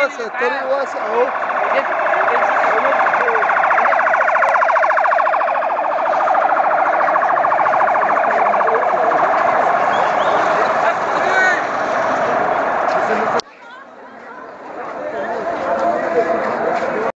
was, a 30 was.